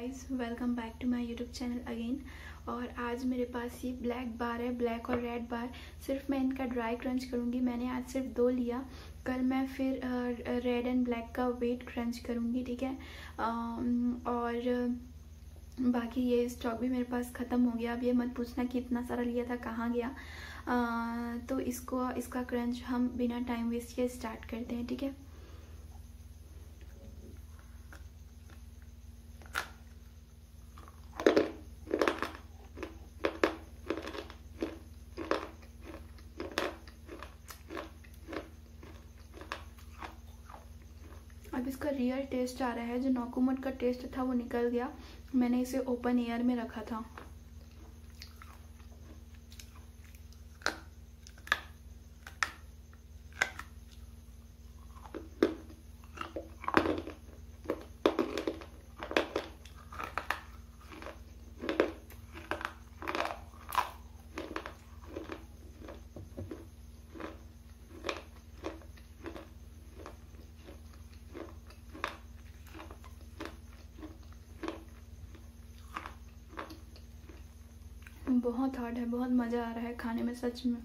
Guys welcome back to my YouTube channel again और आज मेरे पास ये ब्लैक बार है ब्लैक और रेड बार सिर्फ़ मैं इनका ड्राई क्रंच करूँगी। मैंने आज सिर्फ़ दो लिया। कल मैं फिर रेड एंड ब्लैक का वेट क्रंच करूँगी ठीक है? और बाकी ये स्टॉक भी मेरे पास ख़त्म हो गया। अब ये मत पूछना कि इतना सारा लिया था कहाँ गया? आ, तो इसको इसका क्रंच हम बिना टाइम वेस्ट किए स्टार्ट करते हैं ठीक है अब इसका रियल टेस्ट आ रहा है। जो नौकुमट का टेस्ट था, वो निकल गया। मैंने इसे ओपन एयर में रखा था। बहुत हार्ड है बहुत मज़ा आ रहा है खाने में सच में।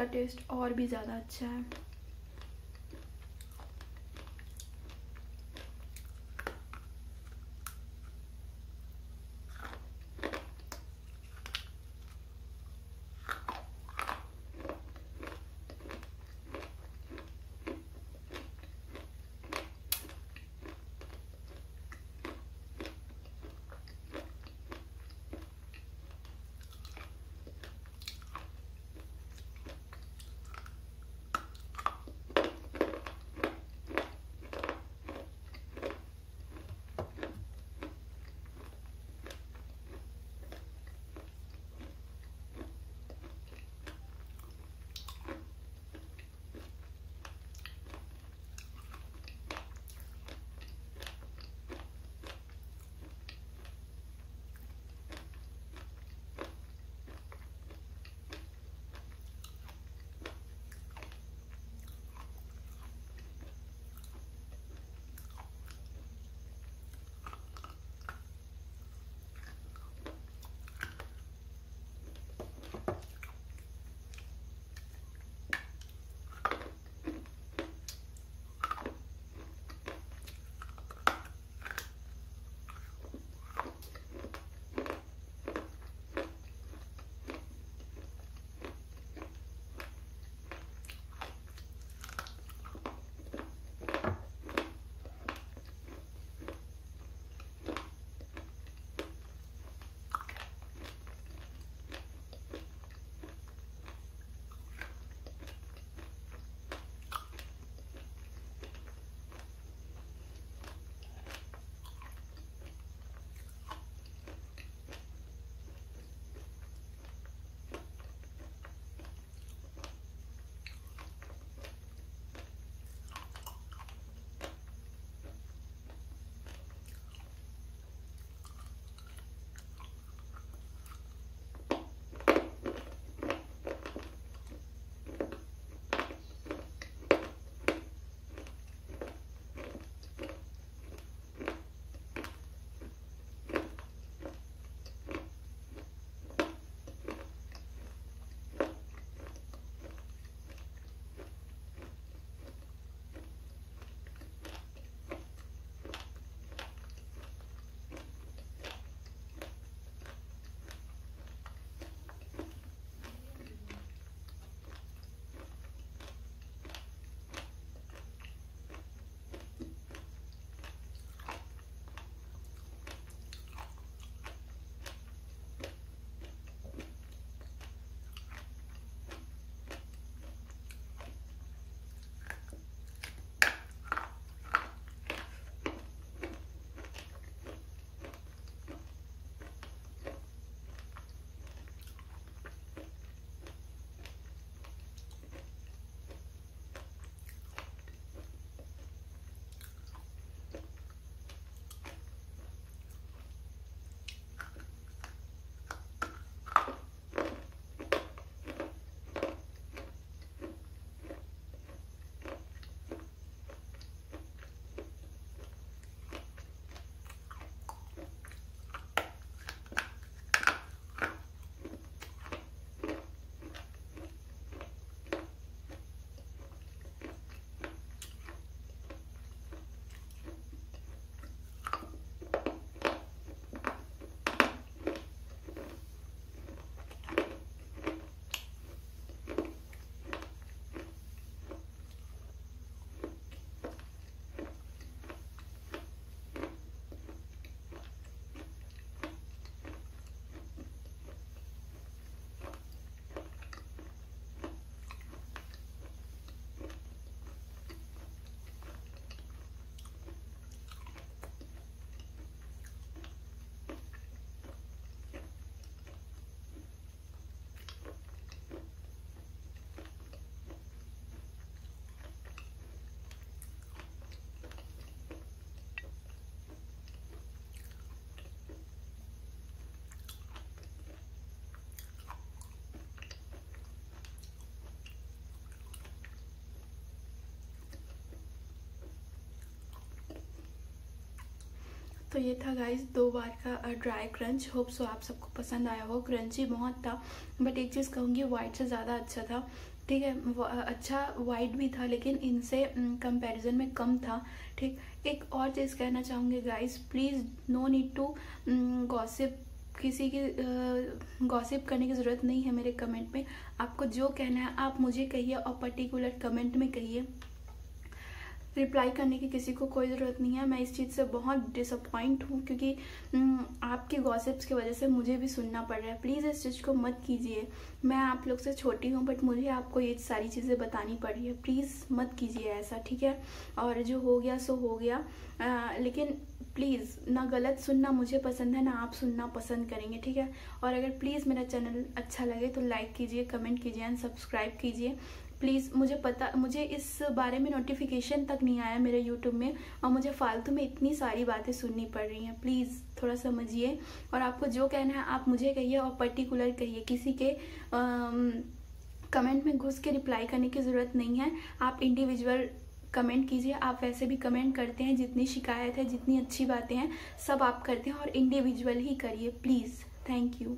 इसका टेस्ट और भी ज़्यादा अच्छा है। तो ये था गाइस दो बार का ड्राई क्रंच होप सो आप सबको पसंद आया हो। क्रंची बहुत था बट एक चीज़ कहूँगी वाइट से ज़्यादा अच्छा था। ठीक है अच्छा वाइट भी था, लेकिन इनसे कंपैरिजन में कम था। ठीक, एक और चीज़ कहना चाहूँगी guys please no need to gossip किसी की गॉसिप करने की ज़रूरत नहीं है मेरे कमेंट में। आपको जो कहना है, आप मुझे कहिए और पर्टिकुलर कमेंट में कहिए। रिप्लाई करने की किसी को कोई ज़रूरत नहीं है। मैं इस चीज़ से बहुत डिसअपॉइंट हूँ क्योंकि आपके गॉसिप्स की वजह से मुझे भी सुनना पड़ रहा है। प्लीज़ इस चीज़ को मत कीजिए। मैं आप लोग से छोटी हूँ बट मुझे आपको ये सारी चीज़ें बतानी पड़ रही है। प्लीज़ मत कीजिए ऐसा ठीक है? और जो हो गया सो हो गया। आ, लेकिन प्लीज़ ना गलत सुनना मुझे पसंद है ना आप सुनना पसंद करेंगे ठीक है? और अगर प्लीज़ मेरा चैनल अच्छा लगे तो लाइक कीजिए कमेंट कीजिए एंड सब्सक्राइब कीजिए। प्लीज़ मुझे पता, मुझे इस बारे में नोटिफिकेशन तक नहीं आया मेरे यूट्यूब में और मुझे फालतू में इतनी सारी बातें सुननी पड़ रही हैं। प्लीज़ थोड़ा समझिए। और आपको जो कहना है, आप मुझे कहिए और पर्टिकुलर कहिए। किसी के कमेंट में घुस के रिप्लाई करने की ज़रूरत नहीं है। आप इंडिविजुअल कमेंट कीजिए। आप वैसे भी कमेंट करते हैं, जितनी शिकायत है, जितनी अच्छी बातें हैं, सब आप करते हैं और इंडिविजुअल ही करिए। Please thank you